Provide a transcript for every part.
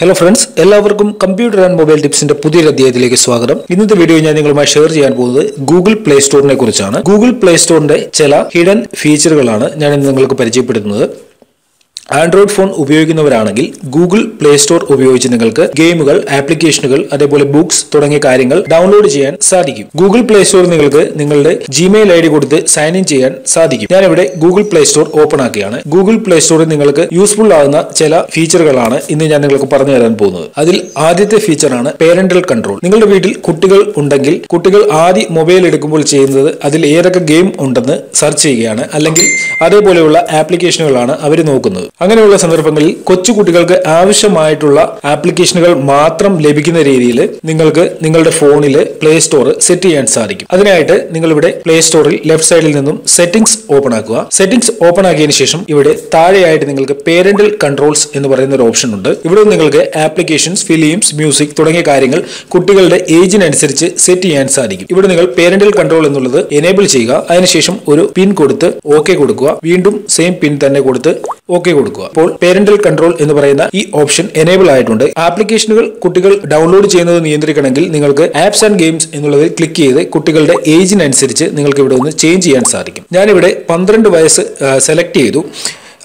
Hello friends എല്ലാവർക്കും computer and mobile ടിപ്സിന്റെ പുതിയൊരു അധ്യായത്തിലേക്ക് സ്വാഗതം. ഇന്നത്തെ വീഡിയോ ഞാൻ നിങ്ങളുമായി ഷെയർ ചെയ്യാൻ പോകുന്നത് ഗൂഗിൾ പ്ലേ സ്റ്റോറിനെ കുറിച്ചാണ്. ഗൂഗിൾ പ്ലേ സ്റ്റോറിന്റെ ചില ഹിഡൻ ഫീച്ചറുകളാണ് ഞാൻ ഇന്ന് നിങ്ങൾക്ക് പരിചയപ്പെടുത്തുന്നത്. ആൻഡ്രോയിഡ് ഫോൺ ഉപയോഗിക്കുന്നവരാണെങ്കിൽ ഗൂഗിൾ പ്ലേ സ്റ്റോർ ഉപയോഗിച്ച് നിങ്ങൾക്ക് ഗെയിമുകൾ ആപ്ലിക്കേഷനുകൾ അതേപോലെ ബുക്സ് തുടങ്ങിയ കാര്യങ്ങൾ ഡൗൺലോഡ് ചെയ്യാൻ സാധിക്കും. ഗൂഗിൾ പ്ലേ സ്റ്റോർ നിങ്ങൾക്ക് നിങ്ങളുടെ ജിമെയിൽ ഐ ഡി കൊടുത്ത് സൈൻ ഇൻ ചെയ്യാൻ സാധിക്കും. ഞാനിവിടെ ഗൂഗിൾ പ്ലേ സ്റ്റോർ ഓപ്പൺ ആക്കുകയാണ്. ഗൂഗിൾ പ്ലേ സ്റ്റോറിൽ നിങ്ങൾക്ക് യൂസ്ഫുൾ ആകുന്ന ചില ഫീച്ചറുകളാണ് ഇന്ന് ഞാൻ നിങ്ങൾക്ക് പറഞ്ഞു തരാൻ പോകുന്നത്. അതിൽ ആദ്യത്തെ ഫീച്ചറാണ് പേരന്റൽ കൺട്രോൾ നിങ്ങളുടെ വീട്ടിൽ കുട്ടികൾ ഉണ്ടെങ്കിൽ കുട്ടികൾ ആദ്യം മൊബൈൽ എടുക്കുമ്പോൾ ചെയ്യുന്നത് അതിൽ ഏതൊക്കെ ഗെയിം ഉണ്ടെന്ന് സെർച്ച് ചെയ്യുകയാണ്. അല്ലെങ്കിൽ അതേപോലെയുള്ള ആപ്ലിക്കേഷനുകളാണ് അവർ നോക്കുന്നത്. അങ്ങനെയുള്ള സന്ദർഭങ്ങളിൽ കൊച്ചുകുട്ടികൾക്ക് ആവശ്യമായിട്ടുള്ള ആപ്ലിക്കേഷനുകൾ മാത്രം ലഭിക്കുന്ന രീതിയിൽ നിങ്ങൾക്ക് നിങ്ങളുടെ ഫോണിൽ പ്ലേ സ്റ്റോർ സെറ്റ് ചെയ്യാൻ സാധിക്കും. അതിനായിട്ട് നിങ്ങൾ ഇവിടെ പ്ലേ സ്റ്റോറിൽ ലെഫ്റ്റ് സൈഡിൽ നിന്നും സെറ്റിംഗ്സ് ഓപ്പൺ ആക്കുക. സെറ്റിംഗ്സ് ഓപ്പൺ ആക്കിയതിനു ശേഷം ഇവിടെ താഴെയായിട്ട് നിങ്ങൾക്ക് പേരന്റൽ കൺട്രോൾസ് എന്ന് പറയുന്ന ഒരു ഓപ്ഷൻ ഉണ്ട്. ഇവിടെ നിങ്ങൾക്ക് ആപ്ലിക്കേഷൻസ് ഫിലിംസ് മ്യൂസിക് തുടങ്ങിയ കാര്യങ്ങൾ കുട്ടികളുടെ ഏജിനനുസരിച്ച് സെറ്റ് ചെയ്യാൻ സാധിക്കും. ഇവിടെ നിങ്ങൾ പേരന്റൽ കൺട്രോൾ എന്നുള്ളത് എനേബിൾ ചെയ്യുക. അതിനുശേഷം ഒരു പിൻ കൊടുത്ത് ഓക്കെ കൊടുക്കുക. വീണ്ടും സെയിം പിൻ തന്നെ കൊടുത്ത് ഓക്കെ കൊടുക്കുക. അപ്പോൾ പേരന്റൽ കൺട്രോൾ എന്ന് പറയുന്ന ഈ ഓപ്ഷൻ എനേബിൾ ആയിട്ടുണ്ട്. ആപ്ലിക്കേഷനുകൾ കുട്ടികൾ ഡൗൺലോഡ് ചെയ്യുന്നത് നിയന്ത്രിക്കണമെങ്കിൽ നിങ്ങൾക്ക് ആപ്സ് ആൻഡ് ഗെയിംസ് എന്നുള്ളതിൽ ക്ലിക്ക് ചെയ്ത് കുട്ടികളുടെ ഏജിനനുസരിച്ച് നിങ്ങൾക്ക് ഇവിടെ ഒന്ന് ചേഞ്ച് ചെയ്യാൻ സാധിക്കും. ഞാനിവിടെ പന്ത്രണ്ട് വയസ്സ് സെലക്ട് ചെയ്തു.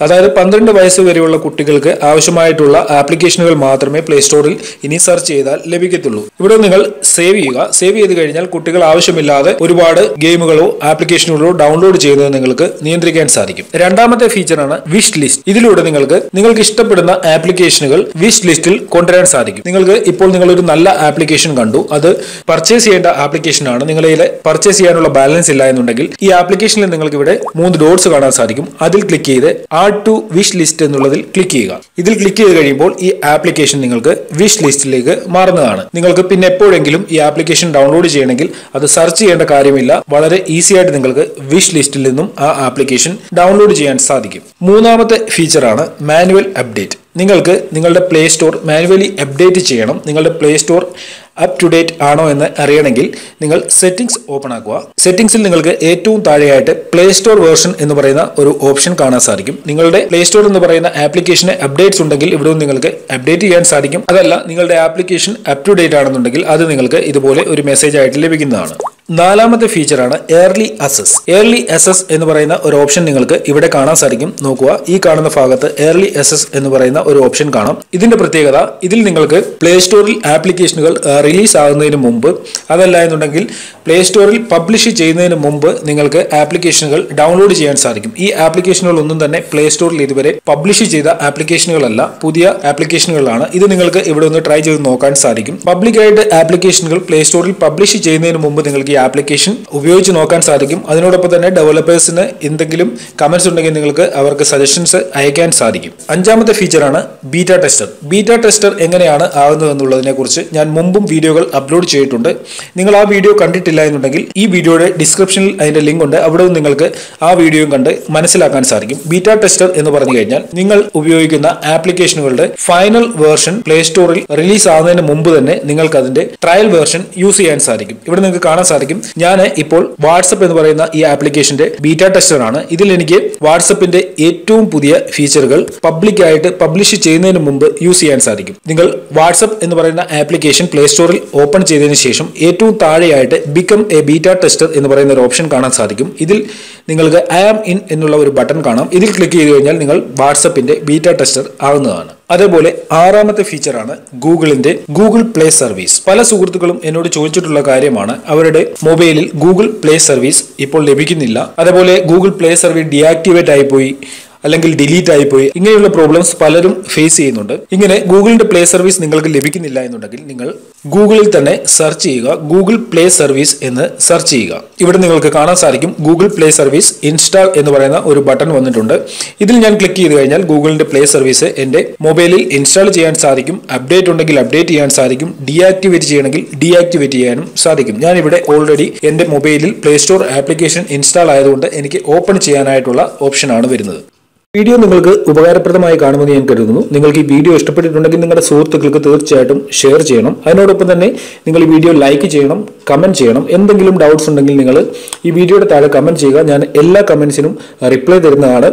അതായത് പന്ത്രണ്ട് വയസ്സ് വരെയുള്ള കുട്ടികൾക്ക് ആവശ്യമായിട്ടുള്ള ആപ്ലിക്കേഷനുകൾ മാത്രമേ പ്ലേ സ്റ്റോറിൽ ഇനി സെർച്ച് ചെയ്താൽ ലഭിക്കത്തുള്ളൂ. ഇവിടെ നിങ്ങൾ സേവ് ചെയ്യുക. സേവ് ചെയ്ത് കഴിഞ്ഞാൽ കുട്ടികൾ ആവശ്യമില്ലാതെ ഒരുപാട് ഗെയിമുകളോ ആപ്ലിക്കേഷനുകളോ ഡൗൺലോഡ് ചെയ്യുന്നത് നിങ്ങൾക്ക് നിയന്ത്രിക്കാൻ സാധിക്കും. രണ്ടാമത്തെ ഫീച്ചറാണ് വിഷ് ലിസ്റ്റ് ഇതിലൂടെ നിങ്ങൾക്ക് നിങ്ങൾക്ക് ഇഷ്ടപ്പെടുന്ന ആപ്ലിക്കേഷനുകൾ വിഷ് ലിസ്റ്റിൽ കൊണ്ടുവരാൻ സാധിക്കും. നിങ്ങൾക്ക് ഇപ്പോൾ നിങ്ങൾ ഒരു നല്ല ആപ്ലിക്കേഷൻ കണ്ടു. അത് പർച്ചേസ് ചെയ്യേണ്ട ആപ്ലിക്കേഷൻ ആണ്. നിങ്ങളിലെ പർച്ചേസ് ചെയ്യാനുള്ള ബാലൻസ് ഇല്ല എന്നുണ്ടെങ്കിൽ ഈ ആപ്ലിക്കേഷനിൽ നിങ്ങൾക്ക് ഇവിടെ മൂന്ന് ഡോട്ട്സ് കാണാൻ സാധിക്കും. അതിൽ ക്ലിക്ക് ചെയ്ത് ആഡ് ടു വിഷ് ലിസ്റ്റ് എന്നുള്ളതിൽ ക്ലിക്ക് ചെയ്യുക. ഇതിൽ ക്ലിക്ക് ചെയ്ത് കഴിയുമ്പോൾ ഈ ആപ്ലിക്കേഷൻ നിങ്ങൾക്ക് വിഷ് ലിസ്റ്റിലേക്ക് മാറുന്നതാണ്. നിങ്ങൾക്ക് പിന്നെ എപ്പോഴെങ്കിലും ഈ ആപ്ലിക്കേഷൻ ഡൗൺലോഡ് ചെയ്യണമെങ്കിൽ അത് സെർച്ച് ചെയ്യേണ്ട കാര്യമില്ല. വളരെ ഈസി ആയിട്ട് നിങ്ങൾക്ക് വിഷ് ലിസ്റ്റിൽ നിന്നും ആ ആപ്ലിക്കേഷൻ ഡൗൺലോഡ് ചെയ്യാൻ സാധിക്കും. മൂന്നാമത്തെ ഫീച്ചറാണ് മാനുവൽ അപ്ഡേറ്റ് നിങ്ങൾക്ക് നിങ്ങളുടെ പ്ലേ സ്റ്റോർ മാനുവലി അപ്ഡേറ്റ് ചെയ്യണം. നിങ്ങളുടെ play store up to date ആണോ എന്ന് അറിയണമെങ്കിൽ നിങ്ങൾ സെറ്റിംഗ്സ് ഓപ്പൺ ആക്കുക. സെറ്റിംഗ്സിൽ നിങ്ങൾക്ക് ഏറ്റവും താഴെയായിട്ട് പ്ലേ സ്റ്റോർ വേർഷൻ എന്ന് പറയുന്ന ഒരു ഓപ്ഷൻ കാണാൻ സാധിക്കും. നിങ്ങളുടെ പ്ലേ സ്റ്റോർ എന്ന് പറയുന്ന ആപ്ലിക്കേഷന് അപ്ഡേറ്റ്സ് ഉണ്ടെങ്കിൽ ഇവിടെ നിങ്ങൾക്ക് അപ്ഡേറ്റ് ചെയ്യാൻ സാധിക്കും. അതല്ല നിങ്ങളുടെ ആപ്ലിക്കേഷൻ അപ് ടു ഡേറ്റ് ആണെന്നുണ്ടെങ്കിൽ അത് നിങ്ങൾക്ക് ഇതുപോലെ ഒരു മെസ്സേജ് ആയിട്ട് ലഭിക്കുന്നതാണ്. നാലാമത്തെ ഫീച്ചറാണ് എയർലി അസസ് എയർലി അസസ് എന്ന് പറയുന്ന ഒരു ഓപ്ഷൻ നിങ്ങൾക്ക് ഇവിടെ കാണാൻ സാധിക്കും. നോക്കുക ഈ കാണുന്ന ഭാഗത്ത് എയർലി അസസ് എന്ന് പറയുന്ന ഒരു ഓപ്ഷൻ കാണാം. ഇതിന്റെ പ്രത്യേകത ഇതിൽ നിങ്ങൾക്ക് പ്ലേ സ്റ്റോറിൽ ആപ്ലിക്കേഷനുകൾ റിലീസ് ആകുന്നതിന് മുമ്പ് അതല്ല എന്നുണ്ടെങ്കിൽ പ്ലേ സ്റ്റോറിൽ പബ്ലിഷ് ചെയ്യുന്നതിന് മുമ്പ് നിങ്ങൾക്ക് ആപ്ലിക്കേഷനുകൾ ഡൗൺലോഡ് ചെയ്യാൻ സാധിക്കും. ഈ ആപ്ലിക്കേഷനുകൾ ഒന്നും തന്നെ പ്ലേ സ്റ്റോറിൽ ഇതുവരെ പബ്ലിഷ് ചെയ്ത ആപ്ലിക്കേഷനുകളല്ല പുതിയ ആപ്ലിക്കേഷനുകളാണ് ഇത് നിങ്ങൾക്ക് ഇവിടെ ഒന്ന് ട്രൈ ചെയ്ത് നോക്കാൻ സാധിക്കും. പബ്ലിക്കായിട്ട് ആപ്ലിക്കേഷനുകൾ പ്ലേ സ്റ്റോറിൽ പബ്ലിഷ് ചെയ്യുന്നതിന് മുമ്പ് നിങ്ങൾക്ക് ഈ ആപ്ലിക്കേഷൻ ഉപയോഗിച്ച് നോക്കാൻ സാധിക്കും. അതിനോടൊപ്പം തന്നെ ഡെവലപ്പേഴ്സിന് എന്തെങ്കിലും കമൻസ് ഉണ്ടെങ്കിൽ നിങ്ങൾക്ക് അവർക്ക് സജഷൻസ് അയക്കാൻ സാധിക്കും. അഞ്ചാമത്തെ ഫീച്ചറാണ് ബീറ്റ ടെസ്റ്റർ ബീറ്റ ടെസ്റ്റർ എങ്ങനെയാണ് ആകുന്നത് എന്നുള്ളതിനെ കുറിച്ച് ഞാൻ മുമ്പും വീഡിയോകൾ അപ്ലോഡ് ചെയ്തിട്ടുണ്ട്. നിങ്ങൾ ആ വീഡിയോ കണ്ടിട്ടില്ല എന്നുണ്ടെങ്കിൽ ഈ വീഡിയോയുടെ ഡിസ്ക്രിപ്ഷനിൽ അതിന്റെ ലിങ്ക് ഉണ്ട്. അവിടെ നിങ്ങൾക്ക് ആ വീഡിയോയും കണ്ട് മനസ്സിലാക്കാൻ സാധിക്കും. ബീറ്റ ടെസ്റ്റർ എന്ന് പറഞ്ഞു കഴിഞ്ഞാൽ നിങ്ങൾ ഉപയോഗിക്കുന്ന ആപ്ലിക്കേഷനുകളുടെ ഫൈനൽ വേർഷൻ പ്ലേ സ്റ്റോറിൽ റിലീസ് ആകുന്നതിന് മുമ്പ് തന്നെ നിങ്ങൾക്ക് അതിന്റെ ട്രയൽ വേർഷൻ യൂസ് ചെയ്യാൻ സാധിക്കും. ഇവിടെ നിങ്ങൾക്ക് കാണാൻ സാധിക്കും ഞാൻ ഇപ്പോൾ വാട്സപ്പ് എന്ന് പറയുന്ന ഈ ആപ്ലിക്കേഷന്റെ ബീറ്റ ടെസ്റ്ററാണ്. ഇതിൽ എനിക്ക് വാട്സപ്പിന്റെ ഏറ്റവും പുതിയ ഫീച്ചറുകൾ പബ്ലിക് ആയിട്ട് പബ്ലിഷ് ചെയ്യുന്നതിന് മുമ്പ് യൂസ് ചെയ്യാൻ സാധിക്കും. നിങ്ങൾ വാട്സപ്പ് എന്ന് പറയുന്ന ആപ്ലിക്കേഷൻ പ്ലേ സ്റ്റോറിൽ ഓപ്പൺ ചെയ്തതിനു ശേഷം ഏറ്റവും താഴെയായിട്ട് ബിക്കം എ ബീറ്റ ടെസ്റ്റർ എന്ന് പറയുന്ന ഒരു ഓപ്ഷൻ കാണാൻ സാധിക്കും. ഇതിൽ നിങ്ങൾക്ക് ഐ ആം ഇൻ എന്നുള്ള ഒരു ബട്ടൺ കാണാം. ഇതിൽ ക്ലിക്ക് ചെയ്ത് കഴിഞ്ഞാൽ നിങ്ങൾ വാട്സപ്പിന്റെ ബീറ്റ ടെസ്റ്റർ ആകുന്നതാണ് അതേപോലെ ആറാമത്തെ ഫീച്ചറാണ് ഗൂഗിളിന്റെ ഗൂഗിൾ പ്ലേ സർവീസ്. പല സുഹൃത്തുക്കളും എന്നോട് ചോദിച്ചിട്ടുള്ള കാര്യമാണ് അവരുടെ മൊബൈലിൽ ഗൂഗിൾ പ്ലേ സർവീസ് ഇപ്പോൾ ലഭിക്കുന്നില്ല. അതേപോലെ ഗൂഗിൾ പ്ലേ സർവീസ് ഡിയാക്ടിവേറ്റ് ആയിപ്പോയി. അല്ലെങ്കിൽ ഡിലീറ്റ് ആയിപ്പോയി. ഇങ്ങനെയുള്ള പ്രോബ്ലംസ് പലരും ഫേസ് ചെയ്യുന്നുണ്ട്. ഇങ്ങനെ ഗൂഗിളിന്റെ പ്ലേ സർവീസ് നിങ്ങൾക്ക് ലഭിക്കുന്നില്ല എന്നുണ്ടെങ്കിൽ നിങ്ങൾ ഗൂഗിളിൽ തന്നെ സെർച്ച് ചെയ്യുക. ഗൂഗിൾ പ്ലേ സർവീസ് എന്ന് സെർച്ച് ചെയ്യുക. ഇവിടെ നിങ്ങൾക്ക് കാണാൻ സാധിക്കും ഗൂഗിൾ പ്ലേ സർവീസ് ഇൻസ്റ്റാൾ എന്ന് പറയുന്ന ഒരു ബട്ടൺ വന്നിട്ടുണ്ട്. ഇതിൽ ഞാൻ ക്ലിക്ക് ചെയ്ത് കഴിഞ്ഞാൽ ഗൂഗിളിന്റെ പ്ലേ സർവീസ് എന്റെ മൊബൈലിൽ ഇൻസ്റ്റാൾ ചെയ്യാൻ സാധിക്കും. അപ്ഡേറ്റ് ഉണ്ടെങ്കിൽ അപ്ഡേറ്റ് ചെയ്യാൻ സാധിക്കും. ഡീആക്ടിവേറ്റ് ചെയ്യണമെങ്കിൽ ഡീആക്ടിവേറ്റ് ചെയ്യാനും സാധിക്കും. ഞാൻ ഇവിടെ ഓൾറെഡി എന്റെ മൊബൈലിൽ പ്ലേ സ്റ്റോർ ആപ്ലിക്കേഷൻ ഇൻസ്റ്റാൾ ആയതുകൊണ്ട് എനിക്ക് ഓപ്പൺ ചെയ്യാനായിട്ടുള്ള ഓപ്ഷനാണ് വരുന്നത്. വീഡിയോ നിങ്ങൾക്ക് ഉപകാരപ്രദമായി കാണുമെന്ന് ഞാൻ കരുതുന്നു. നിങ്ങൾക്ക് ഈ വീഡിയോ ഇഷ്ടപ്പെട്ടിട്ടുണ്ടെങ്കിൽ നിങ്ങളുടെ സുഹൃത്തുക്കൾക്ക് തീർച്ചയായിട്ടും ഷെയർ ചെയ്യണം. അതിനോടൊപ്പം തന്നെ നിങ്ങൾ ഈ വീഡിയോ ലൈക്ക് ചെയ്യണം കമന്റ് ചെയ്യണം. എന്തെങ്കിലും ഡൗട്ട്സ് ഉണ്ടെങ്കിൽ നിങ്ങൾ ഈ വീഡിയോയുടെ താഴെ കമന്റ് ചെയ്യുക. ഞാൻ എല്ലാ കമൻസിനും റിപ്ലൈ തരുന്നതാണ്.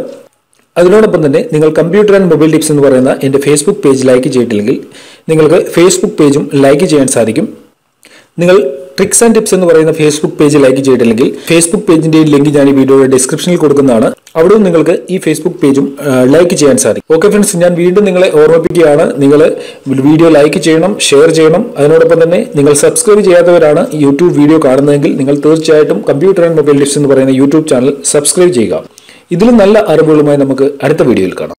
അതിനോടൊപ്പം തന്നെ നിങ്ങൾ കമ്പ്യൂട്ടർ ആൻഡ് മൊബൈൽ ടിപ്സ് എന്ന് പറയുന്ന എന്റെ ഫേസ്ബുക്ക് പേജ് ലൈക്ക് ചെയ്തിട്ടില്ലെങ്കിൽ നിങ്ങൾക്ക് ഫേസ്ബുക്ക് പേജും ലൈക്ക് ചെയ്യാൻ സാധിക്കും. നിങ്ങൾ ട്രിക്സ് ആൻഡ് ടിപ്സ് എന്ന് പറയുന്ന ഫേസ്ബുക്ക് പേജ് ലൈക്ക് ചെയ്തിട്ടില്ലെങ്കിൽ ഫേസ്ബുക്ക് പേജിന്റെ ലിങ്ക് ഞാൻ ഈ വീഡിയോയുടെ ഡിസ്ക്രിപ്ഷനിൽ കൊടുക്കുന്നതാണ്. അവിടെ നിങ്ങൾക്ക് ഈ ഫേസ്ബുക്ക് പേജും ലൈക്ക് ചെയ്യാൻ സാധിക്കും. ഓക്കെ ഫ്രണ്ട്സ് ഞാൻ വീണ്ടും നിങ്ങളെ ഓർമ്മിപ്പിക്കുകയാണ്. നിങ്ങൾ വീഡിയോ ലൈക്ക് ചെയ്യണം ഷെയർ ചെയ്യണം. അതിനോടൊപ്പം തന്നെ നിങ്ങൾ സബ്സ്ക്രൈബ് ചെയ്യാത്തവരാണ് യൂട്യൂബ് വീഡിയോ കാണുന്നതെങ്കിൽ നിങ്ങൾ തീർച്ചയായിട്ടും കമ്പ്യൂട്ടർ ആൻഡ് മൊബൈൽ ടിപ്സ് എന്ന് പറയുന്ന യൂട്യൂബ് ചാനൽ സബ്സ്ക്രൈബ് ചെയ്യുക. ഇതിലും നല്ല അറിവുകളുമായി നമുക്ക് അടുത്ത വീഡിയോയിൽ കാണാം.